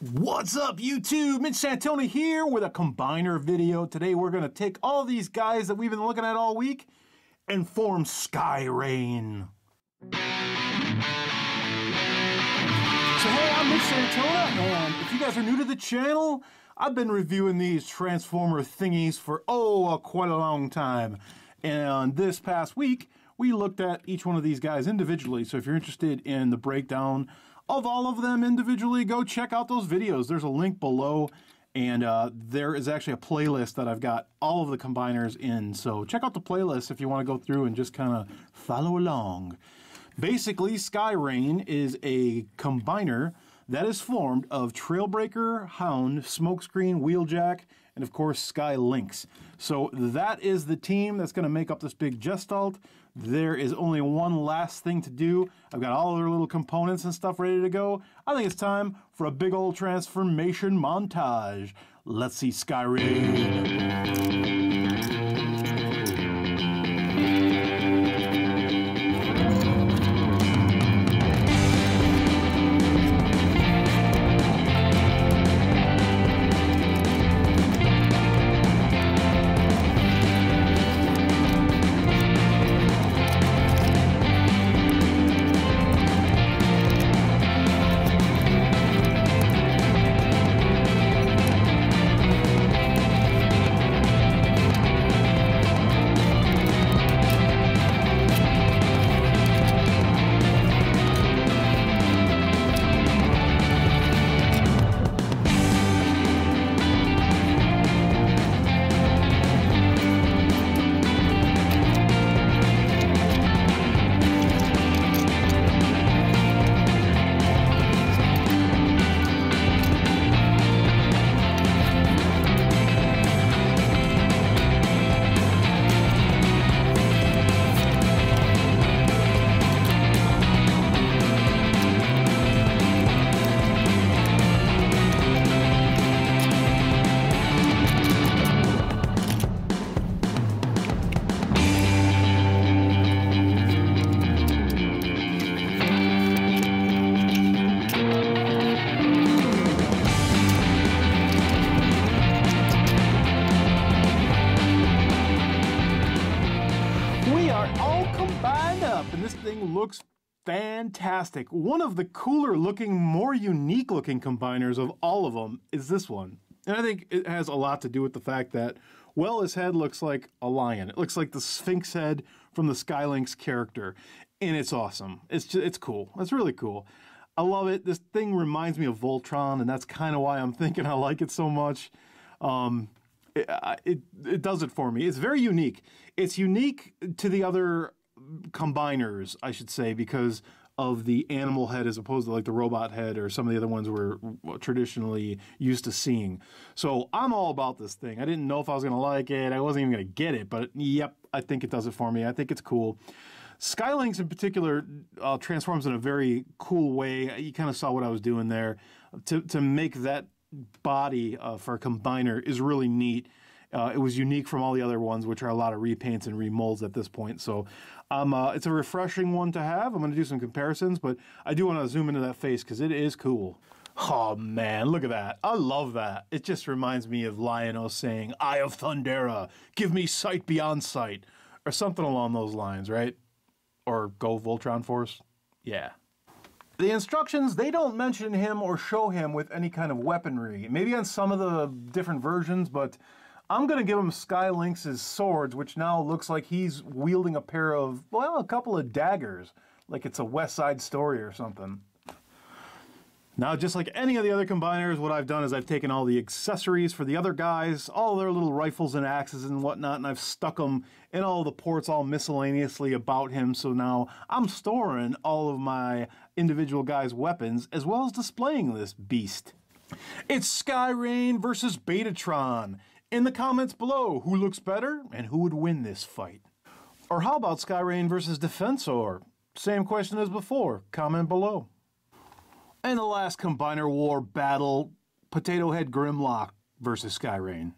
What's up, YouTube? Mitch Santona here with a combiner video. Today we're going to take all these guys that we've been looking at all week and form Sky Reign. So hey, I'm Mitch Santona, and if you guys are new to the channel, I've been reviewing these Transformer thingies for, oh, uh, quite a long time. And this past week, we looked at each one of these guys individually. So if you're interested in the breakdown of all of them individually, go check out those videos. There's a link below, and uh, there is actually a playlist that I've got all of the combiners in. So check out the playlist if you want to go through and just kind of follow along. Basically, Sky Reign is a combiner that is formed of Trailbreaker, Hound, Smokescreen, Wheeljack, and of course Sky Lynx. So that is the team that's going to make up this big Gestalt. There is only one last thing to do. I've got all their little components and stuff ready to go. I think it's time for a big old transformation montage. Let's see Sky Reign. This thing looks fantastic. One of the cooler looking, more unique looking combiners of all of them is this one. And I think it has a lot to do with the fact that, well, his head looks like a lion. It looks like the Sphinx head from the Sky Lynx character. And it's awesome. It's just, it's cool. It's really cool. I love it. This thing reminds me of Voltron, and that's kind of why I'm thinking I like it so much. Um, it, it, it does it for me. It's very unique. It's unique to the other combiners, I should say, because of the animal head as opposed to like the robot head or some of the other ones we're traditionally used to seeing. So I'm all about this thing. I didn't know if I was going to like it. I wasn't even going to get it, but yep, I think it does it for me. I think it's cool. Sky Lynx in particular uh, transforms in a very cool way. You kind of saw what I was doing there. To, to make that body uh, for a combiner is really neat. Uh, it was unique from all the other ones, which are a lot of repaints and remolds at this point. So um, uh, it's a refreshing one to have. I'm going to do some comparisons, but I do want to zoom into that face because it is cool. Oh man, look at that. I love that. It just reminds me of Lion-O saying, Eye of Thundera, give me sight beyond sight, or something along those lines, right? Or go Voltron Force. Yeah. The instructions, they don't mention him or show him with any kind of weaponry. Maybe on some of the different versions, but I'm going to give him Sky Lynx's swords, which now looks like he's wielding a pair of, well, a couple of daggers, like it's a West Side Story or something. Now, just like any of the other combiners, what I've done is I've taken all the accessories for the other guys, all their little rifles and axes and whatnot, and I've stuck them in all the ports all miscellaneously about him. So now I'm storing all of my individual guys' weapons as well as displaying this beast. It's Sky Reign versus Betatron. In the comments below, who looks better and who would win this fight? Or how about Sky Reign versus Defensor? Same question as before. Comment below. And the last Combiner War battle, Potato Head Grimlock versus Sky Reign.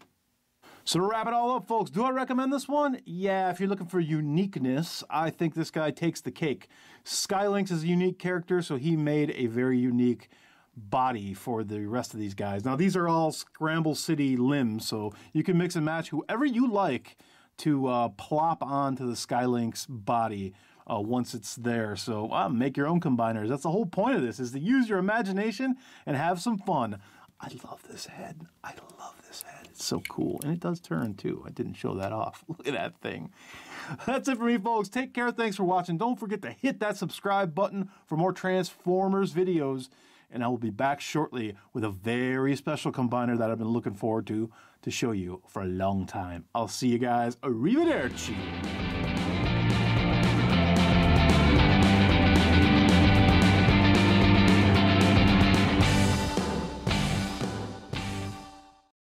So to wrap it all up, folks, do I recommend this one? Yeah, if you're looking for uniqueness, I think this guy takes the cake. Sky Lynx is a unique character, so he made a very unique body for the rest of these guys. Now, these are all Scramble City limbs, so you can mix and match whoever you like to uh, plop onto the Sky Lynx's body uh, once it's there. So uh, make your own combiners. That's the whole point of this, is to use your imagination and have some fun. I love this head. I love this head. It's so cool. And it does turn, too. I didn't show that off. Look at that thing. That's it for me, folks. Take care. Thanks for watching. Don't forget to hit that subscribe button for more Transformers videos and I will be back shortly with a very special combiner that I've been looking forward to to show you for a long time. I'll see you guys. Arrivederci.